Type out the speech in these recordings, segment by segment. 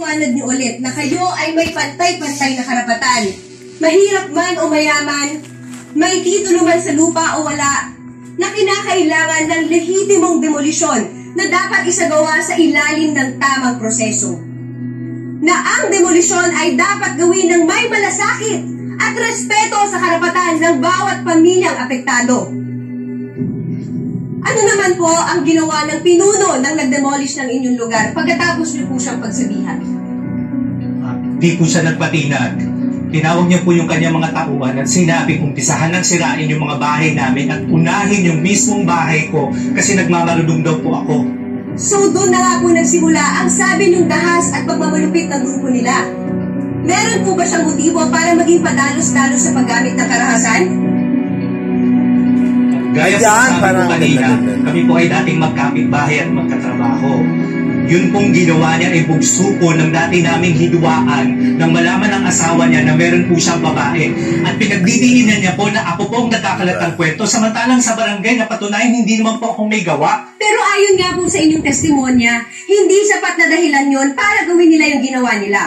Ipaliwanag niyo ulit na kayo ay may pantay-pantay na karapatan. Mahirap man o mayaman, may titulo man sa lupa o wala, na kinakailangan ng lehitimong demolisyon na dapat isagawa sa ilalim ng tamang proseso. Na ang demolisyon ay dapat gawin ng may malasakit at respeto sa karapatan ng bawat pamilyang apektado. Ano naman po ang ginawa ng pinuno nang nag-demolish ng inyong lugar pagkatapos niyo po siyang pagsabihan? Ah, Di po siya nagpatinag. Tinawag niya po yung kanyang mga tauhan at sinabi umpisahan ng sirain yung mga bahay namin at unahin yung mismong bahay ko kasi nagmamarunong daw po ako. So doon na nga po nagsimula ang sabi niyong dahas at pagmamalupit ng grupo nila. Meron po ba siyang motibo para maging padalos-dalos sa paggamit ng karahasan? Gaya sa sabi ko parang kanina, kami po ay dating magkapit-bahay at magkatrabaho. Yun pong ginawa niya ay bugso po ng dati naming hiduaan nang malaman ng asawa niya na meron po siyang babae. At pinagdidiinan niya po na ako po ang nagkakalat ng kwento samantalang sa barangay na patunayan hindi naman po akong may gawa. Pero ayon nga po sa inyong testimonya, hindi sapat na dahilan yon para gawin nila yung ginawa nila.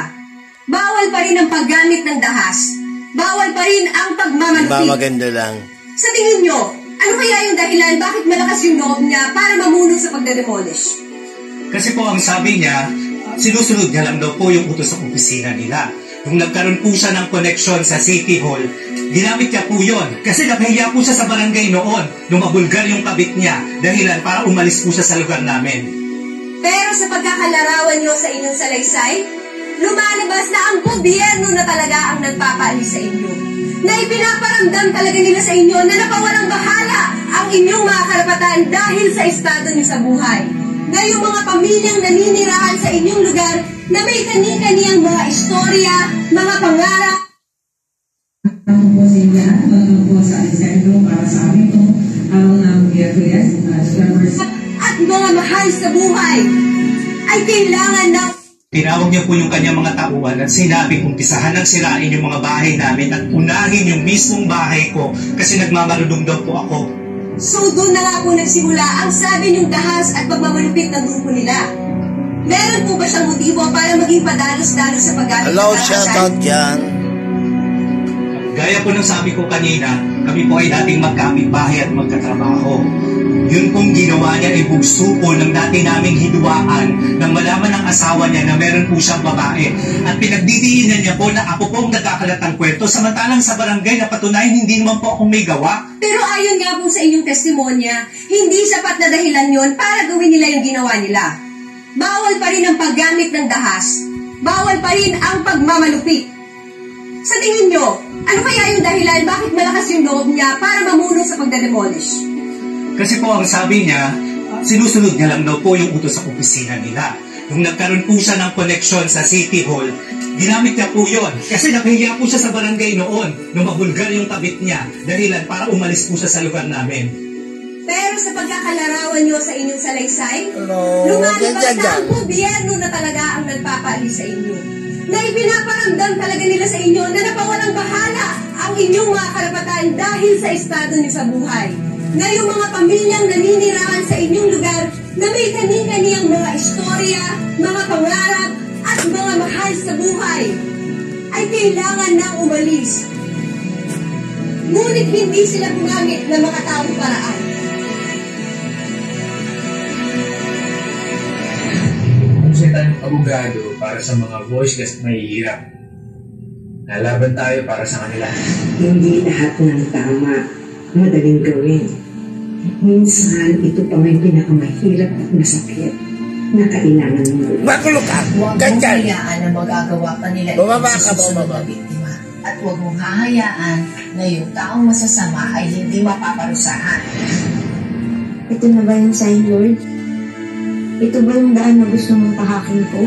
Bawal pa rin ang paggamit ng dahas. Bawal pa rin ang pagmamalupit. Mamaganda lang. Sa tingin nyo, ano kaya yung dahilan bakit malakas yung loob niya para mamuno sa pagdademolish? Kasi po ang sabi niya, sinusunod niya lang daw po yung utos sa opisina nila. Nung nagkaroon po siya ng connection sa City Hall, ginamit niya po yon kasi nakahiya po siya sa barangay noon nung mabulgar yung kabit niya dahilan para umalis po siya sa lugar namin. Pero sa pagkakalarawan nyo sa inyong salaysay, lumalabas na ang gobyerno na talaga ang nagpapaalis sa inyo. Na ipinaparamdam talaga nila sa inyo na napawalang bahala ang inyong mga karapatan dahil sa estado nyo sa buhay. Na yung mga pamilyang naninirahan sa inyong lugar na may kani-kaniyang mga istorya, mga pangarap, Ako po sa inyo, ako po sa Alisendo para sa amin po ang um, BFS, uh, at mga mahal sa buhay ay kailangan ng Tinawag niya po yung kanyang mga tauhan at sinabi umpisahan ng sirain yung mga bahay namin at unahin yung mismong bahay ko kasi nagmamarunong daw po ako. So doon na nga po nagsimula ang sabi niyong dahas at pagmamalupit ng grupo nila. Meron po ba siyang motibo para maging padalos-dalos sa paggamit Hello, ng karahasan? shoutout dyan. Gaya po ng sabi ko kanina, kami po ay dating magkapit-bahay at magkatrabaho. Yun pong ginawa niya ay bugso po ng dati naming hiduaan nang malaman ng asawa niya na meron po siyang babae. At pinagdidiinan niya po na ako po ang nagkakalat ng kwento samantalang sa barangay na patunayan hindi naman po akong may gawa. Pero ayon nga po sa inyong testimonya, hindi sapat na dahilan yon para gawin nila yung ginawa nila. Bawal pa rin ang paggamit ng dahas. Bawal pa rin ang pagmamalupit. Sa tingin nyo, ano kaya yung dahilan bakit malakas yung loob niya para mamuno sa pagdademolish? Kasi po ang sabi niya, sinusunod niya lang daw po yung utos sa opisina nila. Nung nagkaroon po siya ng connection sa City Hall, ginamit niya po yon Kasi nakahiya po siya sa barangay noon nung mabulgar yung kabit niya dahilan para umalis po siya sa lugar namin. Pero sa pagkakalarawan nyo sa inyong salaysay, Hello, lumalabas na ang gobyerno na talaga ang nagpapaalis sa inyo. Na ipinaparamdam talaga nila sa inyo na napawalang bahala ang inyong mga karapatan dahil sa estado niyo sa buhay. Na yung mga pamilyang naninirahan sa inyong lugar na may kani-kaniyang mga istorya, mga pangarap, at mga mahal sa buhay ay kailangan nang umalis. Ngunit hindi sila gumamit ng mga taong paraan. kung siya tayong abogado para sa mga voice gas na mahihirap. Nalaban tayo para sa kanila. Hindi lahat ng tama madaling gawin. Minsan, ito pa may pinakamahirap at masakit na kailangan mo. Magulo ka. Huwag mong hayaan na magagawa pa nila ito Bumaba sa ka, susunod bumaba. na biktima. At huwag mong hahayaan na yung taong masasama ay hindi mapaparusahan. Ito na ba yung sign, Lord? Ito ba yung daan na gusto mong tahakin ko?